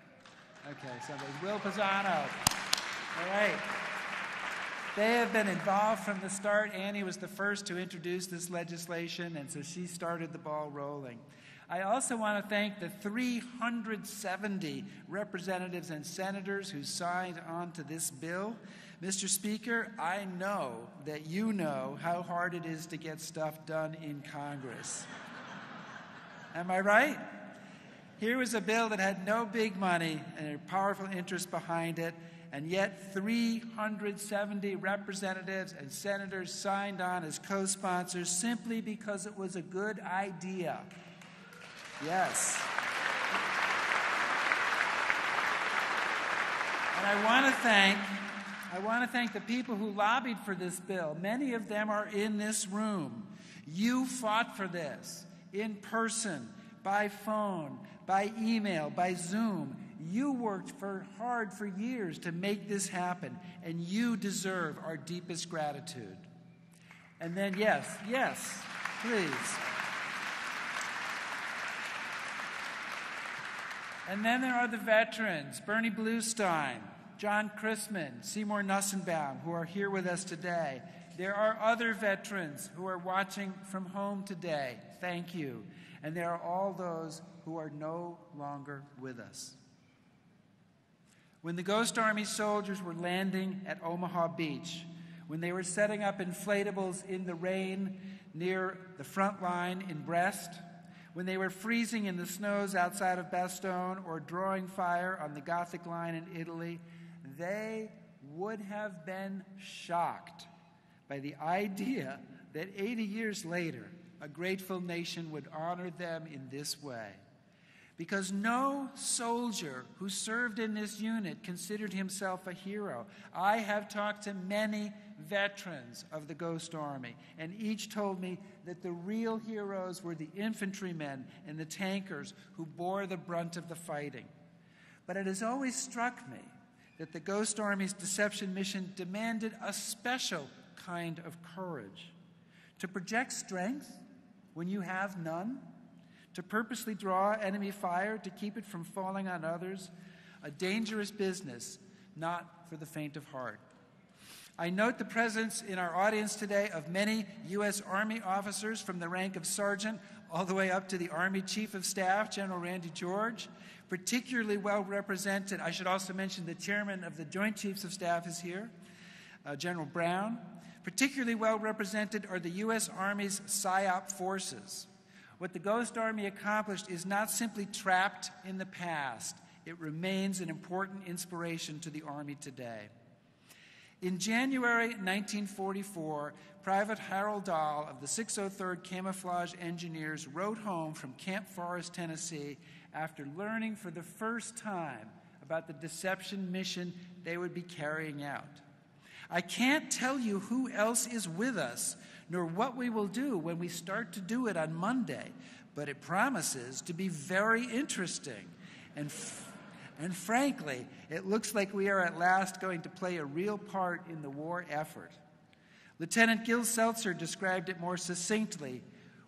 Okay, so there's Will Pisano. All right. They have been involved from the start. Annie was the first to introduce this legislation, and so she started the ball rolling. I also want to thank the 370 representatives and senators who signed on to this bill. Mr. Speaker, I know that you know how hard it is to get stuff done in Congress. Am I right? Here was a bill that had no big money and a powerful interest behind it, and yet 370 representatives and senators signed on as co sponsors simply because it was a good idea. Yes. And I want to thank I want to thank the people who lobbied for this bill. Many of them are in this room. You fought for this in person, by phone, by email, by Zoom. You worked for hard for years to make this happen, and you deserve our deepest gratitude. And then, yes, yes, please. And then there are the veterans Bernie Bluestein, John Christman, Seymour Nussenbaum, who are here with us today. There are other veterans who are watching from home today. Thank you. And there are all those who are no longer with us. When the Ghost Army soldiers were landing at Omaha Beach, when they were setting up inflatables in the rain near the front line in Brest, when they were freezing in the snows outside of Bastogne or drawing fire on the Gothic line in Italy, they would have been shocked by the idea that 80 years later, a grateful nation would honor them in this way. Because no soldier who served in this unit considered himself a hero. I have talked to many veterans of the Ghost Army, and each told me that the real heroes were the infantrymen and the tankers who bore the brunt of the fighting. But it has always struck me that the Ghost Army's deception mission demanded a special kind of courage to project strength when you have none, to purposely draw enemy fire to keep it from falling on others, a dangerous business, not for the faint of heart. I note the presence in our audience today of many U.S. Army officers from the rank of sergeant all the way up to the Army Chief of Staff, General Randy George, particularly well represented. I should also mention the chairman of the Joint Chiefs of Staff is here, uh, General Brown. Particularly well represented are the U.S. Army's PSYOP forces. What the Ghost Army accomplished is not simply trapped in the past, it remains an important inspiration to the Army today. In January 1944, Private Harold Dahl of the 603rd Camouflage Engineers rode home from Camp Forrest, Tennessee, after learning for the first time about the deception mission they would be carrying out. I can't tell you who else is with us, nor what we will do when we start to do it on Monday, but it promises to be very interesting. And, f- and frankly, it looks like we are at last going to play a real part in the war effort. Lieutenant Gil Seltzer described it more succinctly.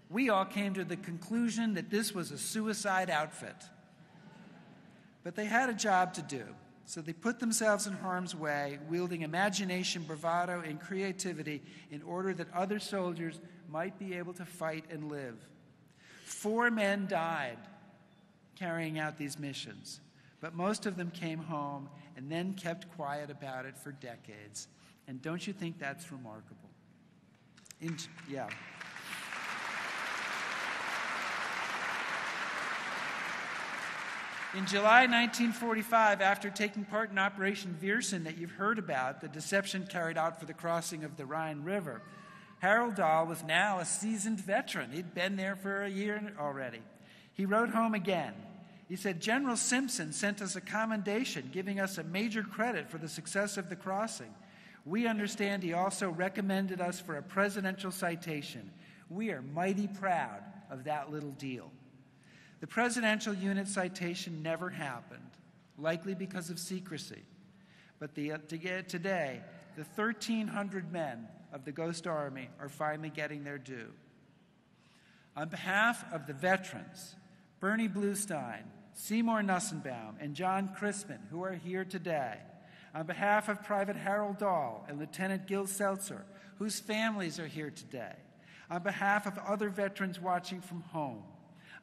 We all came to the conclusion that this was a suicide outfit. But they had a job to do. So they put themselves in harm's way, wielding imagination, bravado, and creativity in order that other soldiers might be able to fight and live. Four men died carrying out these missions, but most of them came home and then kept quiet about it for decades. And don't you think that's remarkable? In, yeah. In July 1945, after taking part in Operation Viersen that you've heard about, the deception carried out for the crossing of the Rhine River, Harold Dahl was now a seasoned veteran. He'd been there for a year already. He wrote home again. He said, General Simpson sent us a commendation giving us a major credit for the success of the crossing. We understand he also recommended us for a presidential citation. We are mighty proud of that little deal. The presidential unit citation never happened, likely because of secrecy. But the, uh, today, the 1,300 men of the Ghost Army are finally getting their due. On behalf of the veterans, Bernie Bluestein, Seymour Nussenbaum, and John Christman, who are here today, on behalf of Private Harold Dahl and Lieutenant Gil Seltzer, whose families are here today, on behalf of other veterans watching from home,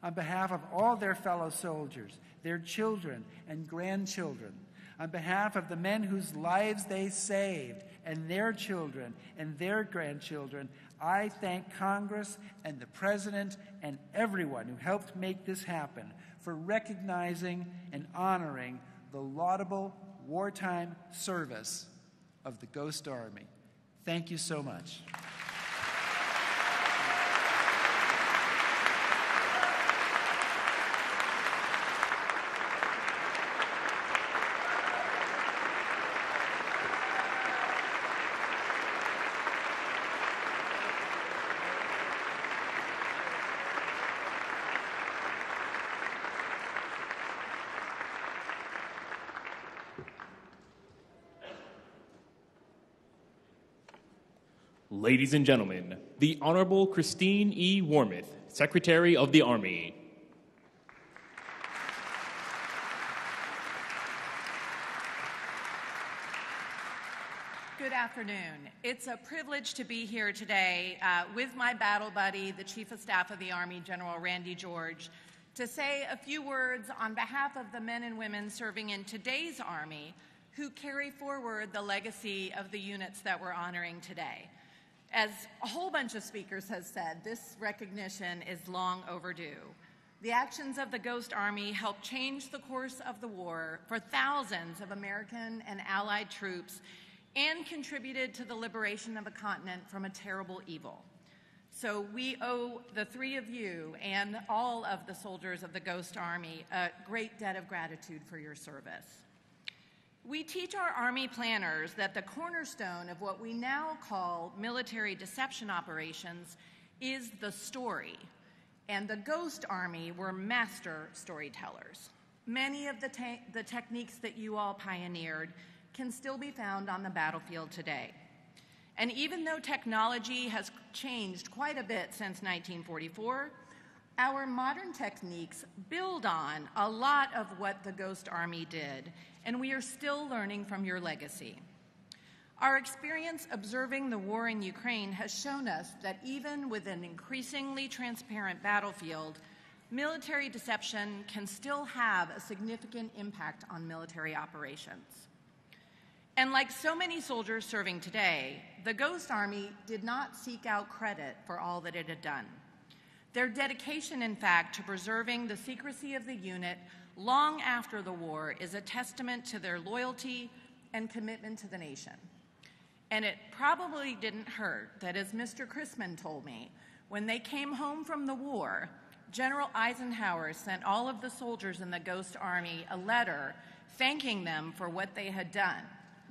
on behalf of all their fellow soldiers, their children and grandchildren, on behalf of the men whose lives they saved and their children and their grandchildren, I thank Congress and the President and everyone who helped make this happen for recognizing and honoring the laudable wartime service of the Ghost Army. Thank you so much. Ladies and gentlemen, the Honorable Christine E. Wormuth, Secretary of the Army. Good afternoon. It's a privilege to be here today uh, with my battle buddy, the Chief of Staff of the Army, General Randy George, to say a few words on behalf of the men and women serving in today's Army who carry forward the legacy of the units that we're honoring today. As a whole bunch of speakers has said, this recognition is long overdue. The actions of the Ghost Army helped change the course of the war for thousands of American and Allied troops and contributed to the liberation of a continent from a terrible evil. So we owe the three of you and all of the soldiers of the Ghost Army a great debt of gratitude for your service. We teach our Army planners that the cornerstone of what we now call military deception operations is the story, and the Ghost Army were master storytellers. Many of the, te- the techniques that you all pioneered can still be found on the battlefield today. And even though technology has changed quite a bit since 1944, our modern techniques build on a lot of what the Ghost Army did, and we are still learning from your legacy. Our experience observing the war in Ukraine has shown us that even with an increasingly transparent battlefield, military deception can still have a significant impact on military operations. And like so many soldiers serving today, the Ghost Army did not seek out credit for all that it had done. Their dedication, in fact, to preserving the secrecy of the unit long after the war is a testament to their loyalty and commitment to the nation. And it probably didn't hurt that, as Mr. Christman told me, when they came home from the war, General Eisenhower sent all of the soldiers in the Ghost Army a letter thanking them for what they had done.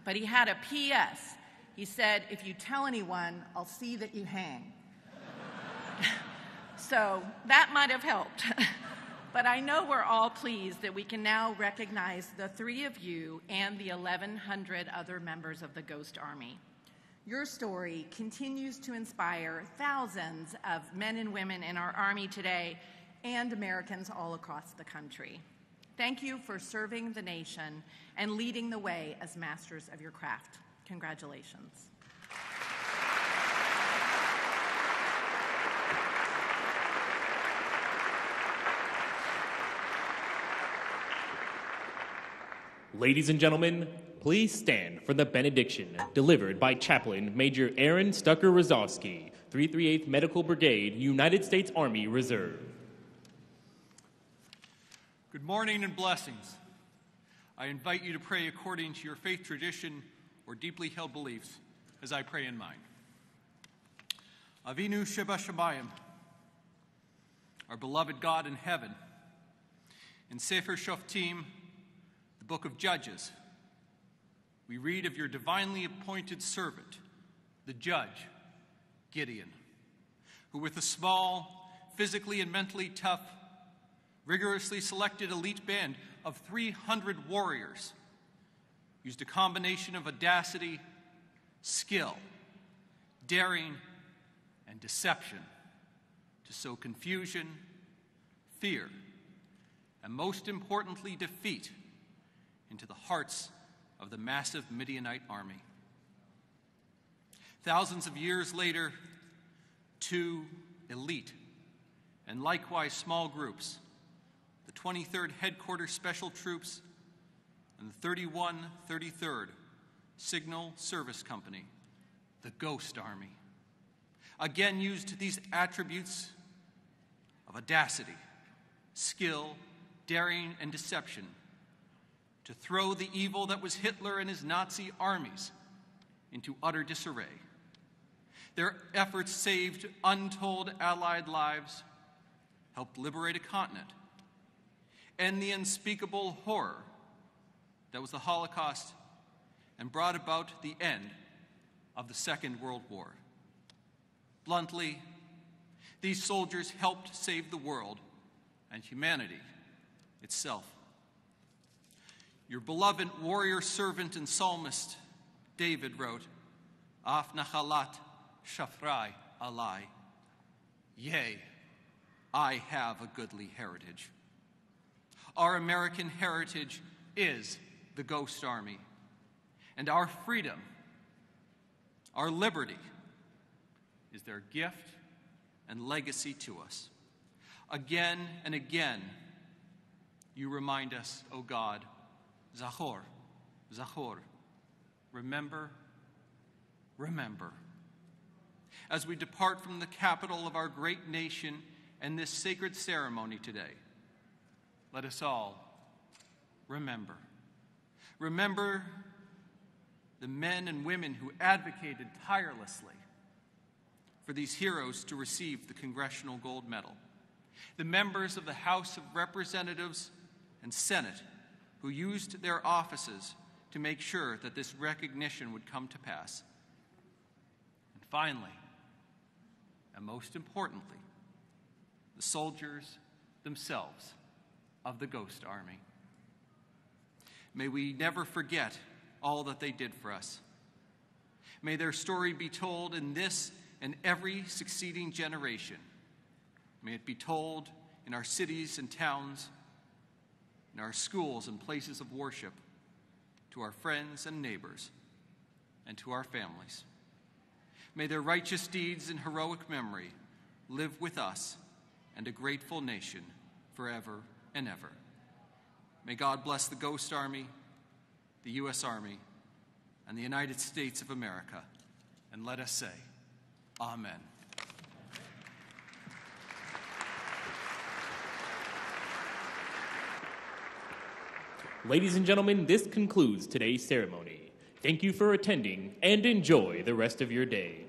But he had a P.S. He said, If you tell anyone, I'll see that you hang. so that might have helped. but I know we're all pleased that we can now recognize the three of you and the 1,100 other members of the Ghost Army. Your story continues to inspire thousands of men and women in our Army today and Americans all across the country. Thank you for serving the nation and leading the way as masters of your craft. Congratulations. Ladies and gentlemen, please stand for the benediction delivered by Chaplain Major Aaron Stucker Rozowski, 338th Medical Brigade, United States Army Reserve. Good morning and blessings. I invite you to pray according to your faith tradition or deeply held beliefs as I pray in mine. Avinu Sheba Shemayim, our beloved God in heaven, in Sefer Shoftim, book of Judges, we read of your divinely appointed servant, the judge, Gideon, who with a small, physically and mentally tough, rigorously selected elite band of 300 warriors used a combination of audacity, skill, daring, and deception to sow confusion, fear, and most importantly, defeat into the hearts of the massive Midianite army. Thousands of years later, two elite and likewise small groups, the 23rd Headquarters Special Troops and the 3133rd Signal Service Company, the Ghost Army, again used these attributes of audacity, skill, daring, and deception to throw the evil that was Hitler and his Nazi armies into utter disarray. Their efforts saved untold Allied lives, helped liberate a continent, end the unspeakable horror that was the Holocaust, and brought about the end of the Second World War. Bluntly, these soldiers helped save the world and humanity itself. Your beloved warrior servant and psalmist David wrote, Af nachalat shafrai alai. Yea, I have a goodly heritage. Our American heritage is the Ghost Army, and our freedom, our liberty, is their gift and legacy to us. Again and again, you remind us, O oh God, Zachor, Zachor. Remember, remember. As we depart from the capital of our great nation and this sacred ceremony today, let us all remember. Remember the men and women who advocated tirelessly for these heroes to receive the Congressional Gold Medal, the members of the House of Representatives and Senate who used their offices to make sure that this recognition would come to pass. And finally, and most importantly, the soldiers themselves of the Ghost Army. May we never forget all that they did for us. May their story be told in this and every succeeding generation. May it be told in our cities and towns, in our schools and places of worship, to our friends and neighbors, and to our families. May their righteous deeds and heroic memory live with us and a grateful nation forever and ever. May God bless the Ghost Army, the U.S. Army, and the United States of America. And let us say, Amen. Ladies and gentlemen, this concludes today's ceremony. Thank you for attending and enjoy the rest of your day.